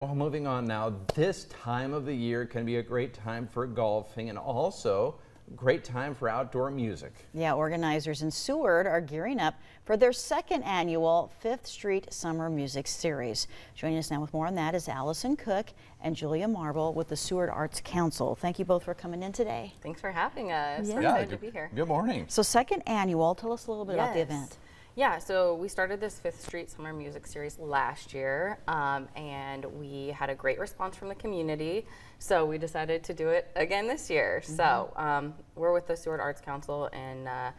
Well, moving on now, this time of the year can be a great time for golfing and also great time for outdoor music. Yeah, organizers in Seward are gearing up for their second annual Fifth Street Summer Music Series. Joining us now with more on that is Allison Cook and Julia Marble with the Seward Arts Council. Thank you both for coming in today. Thanks for having us. Yeah. We're Yeah, excited good, to be here. Good morning. So second annual, tell us a little bit about the event. Yeah, so we started this Fifth Street Summer Music Series last year, um, and we had a great response from the community. So we decided to do it again this year. Mm-hmm. So um, we're with the Seward Arts Council, and uh,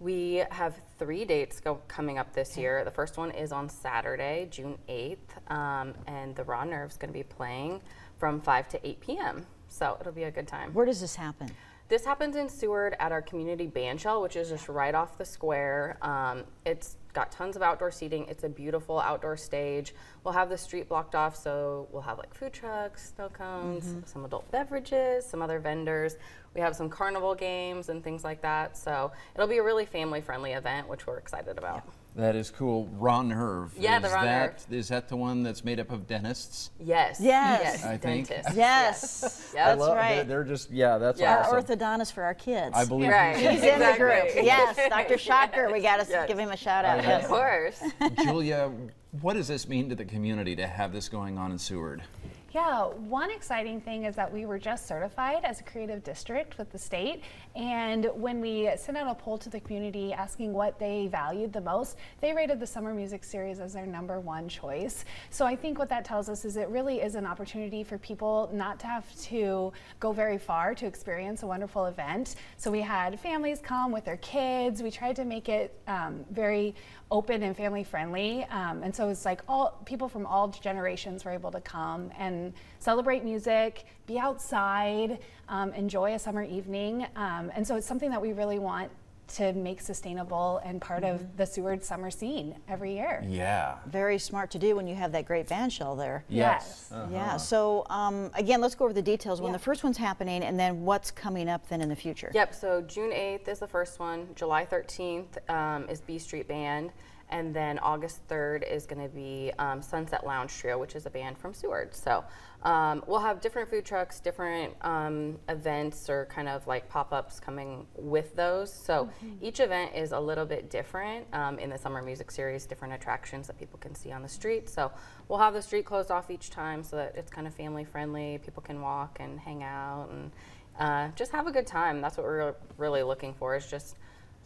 we have three dates go, coming up this year. The first one is on Saturday, June 8th, um, and the Raw Nerve's going to be playing from 5 to 8 p.m. So it'll be a good time. Where does this happen? This happens in Seward at our community bandshell, which is just right off the square. Um, it's got tons of outdoor seating. It's a beautiful outdoor stage. We'll have the street blocked off, so we'll have like food trucks, snow cones, some adult beverages, some other vendors. We have some carnival games and things like that. So it'll be a really family-friendly event, which we're excited about. That is cool. Raw Nerve. Yeah, is the Raw that, Is that the one that's made up of dentists? Yes. Yes. Yes. I think. dentists. Yes, Yep. that's love- right. They're, they're just, yeah, that's Yeah. Our awesome. orthodontist for our kids. I believe Right. you. He's in the group. Yes, Dr. Shocker. We got to Yes. give him a shout out. I. Yes. Of course. Julia, what does this mean to the community to have this going on in Seward? Yeah, one exciting thing is that we were just certified as a creative district with the state. And when we sent out a poll to the community asking what they valued the most, they rated the Summer Music Series as their number one choice. So I think what that tells us is it really is an opportunity for people not to have to go very far to experience a wonderful event. So we had families come with their kids. We tried to make it um, very open and family friendly. Um, and so it's like all people from all generations were able to come and celebrate music, be outside, um, enjoy a summer evening. Um, and so it's something that we really want to make sustainable and part of the Seward summer scene every year. Yeah. Very smart to do when you have that great band shell there. Yes. Uh-huh. Yeah. So um, again, let's go over the details when Yeah. the first one's happening, and then what's coming up then in the future. Yep, so June 8th is the first one. July 13th um, is B Street Band. And then August 3rd is going to be um, Sunset Lounge Trio, which is a band from Seward. So um, we'll have different food trucks, different um, events, or kind of like pop ups coming with those. So each event is a little bit different um, in the Summer Music Series, different attractions that people can see on the street. So we'll have the street closed off each time so that it's kind of family friendly. People can walk and hang out and uh, just have a good time. That's what we're really looking for is just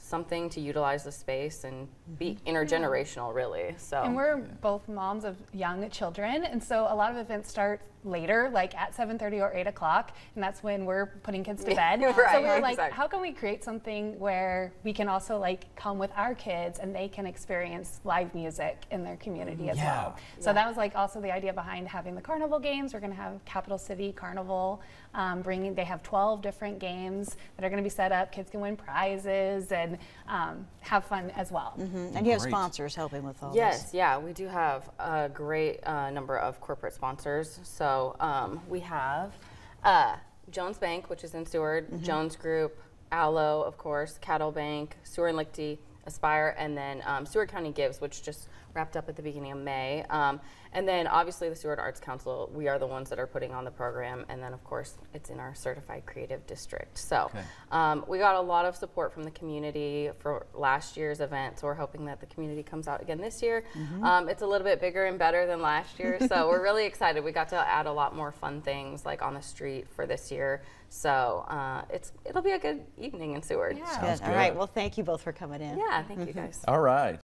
something to utilize the space and be mm-hmm. intergenerational, really. So And we're both moms of young children, and so a lot of events start later, like at 7:30 or 8 o'clock, and that's when we're putting kids to bed. so we're like, exactly. how can we create something where we can also like come with our kids and they can experience live music in their community as Yeah. well. So that was like also the idea behind having the carnival games. We're going to have Capital City Carnival, um, bringing. They have 12 different games that are going to be set up. Kids can win prizes and um, have fun as well. Mhm. And you have sponsors helping with all Yes, this. Yes, yeah, we do have a great uh, number of corporate sponsors. So um, we have uh, Jones Bank, which is in Seward, Jones Group, Allo, of course, Cattle Bank, Seward and Lichty, Aspire, and then um, Seward County Gives, which just wrapped up at the beginning of May. Um, and then obviously the Seward Arts Council, we are the ones that are putting on the program. And then, of course, it's in our certified creative district. So Okay. um, we got a lot of support from the community for last year's event, so we're hoping that the community comes out again this year. Um, it's a little bit bigger and better than last year, so we're really excited. We got to add a lot more fun things like on the street for this year, so uh, it's it'll be a good evening in Seward. Yeah. Sounds Good. All right. Well, thank you both for coming in. Yeah, thank you mm-hmm. guys. All right.